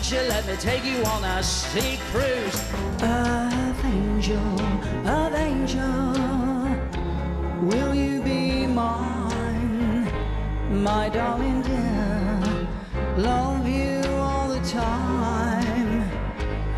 Won't you let me take you on a sea cruise? Of angel, of angel, will you be mine, my darling dear? Love you all the time.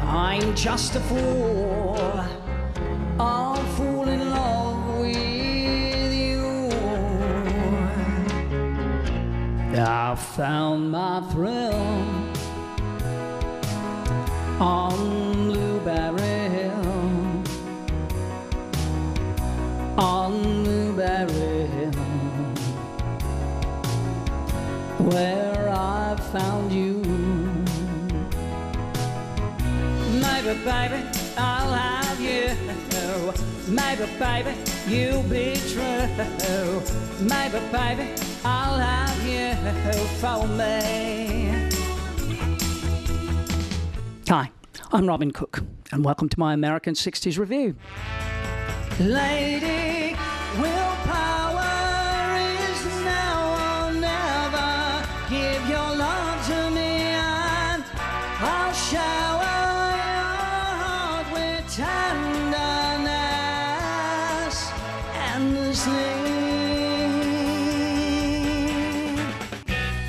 I'm just a fool. I'll fall in love with you. I found my thrill I you. Maybe, baby, I'll have you. Maybe, baby, you'll be true. Maybe, baby, I'll have you for me. Hi, I'm Robbin Cooke, and welcome to my American 60s review. Lady, willpower tenderness endlessly.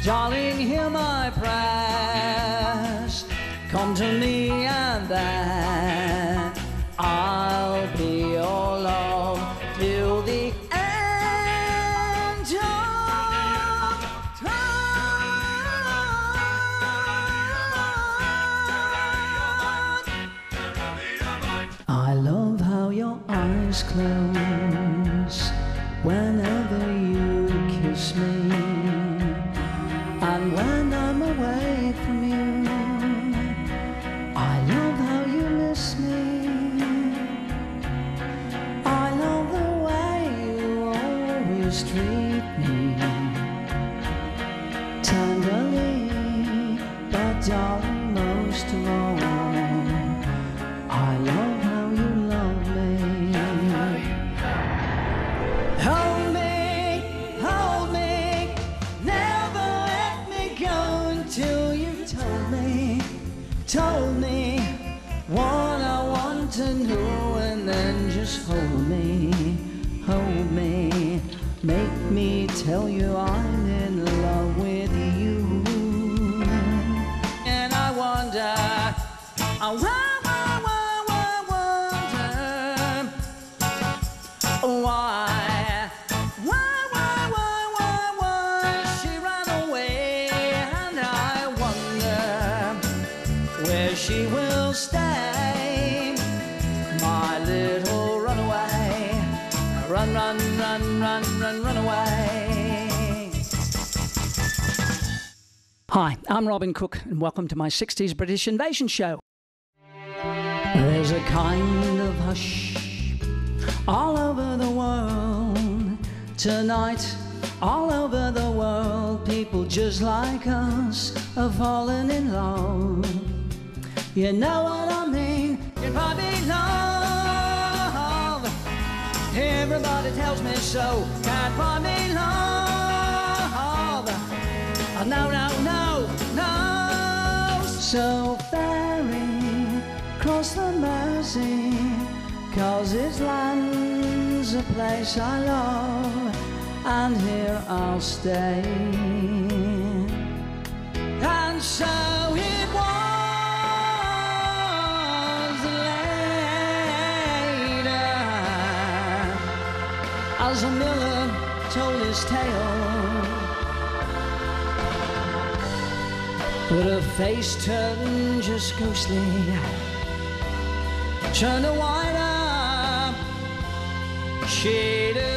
Darling, hear my prayers. Come to me and then eyes close whenever you kiss me. To know, and then just hold me, hold me, make me tell you I'm run, run, run, run, run, run away. Hi, I'm Robbin Cooke, and welcome to my 60s British Invasion show. There's a kind of hush all over the world tonight. All over the world, people just like us are falling in love. You know what I mean? Might be love. Everybody tells me so. Can't buy me love. Oh, no, no, no, no. So ferry, cross the Mersey, cause this land's a place I love, and here I'll stay. And so it was as a miller told his tale. But her face turned just ghostly, turned a shade of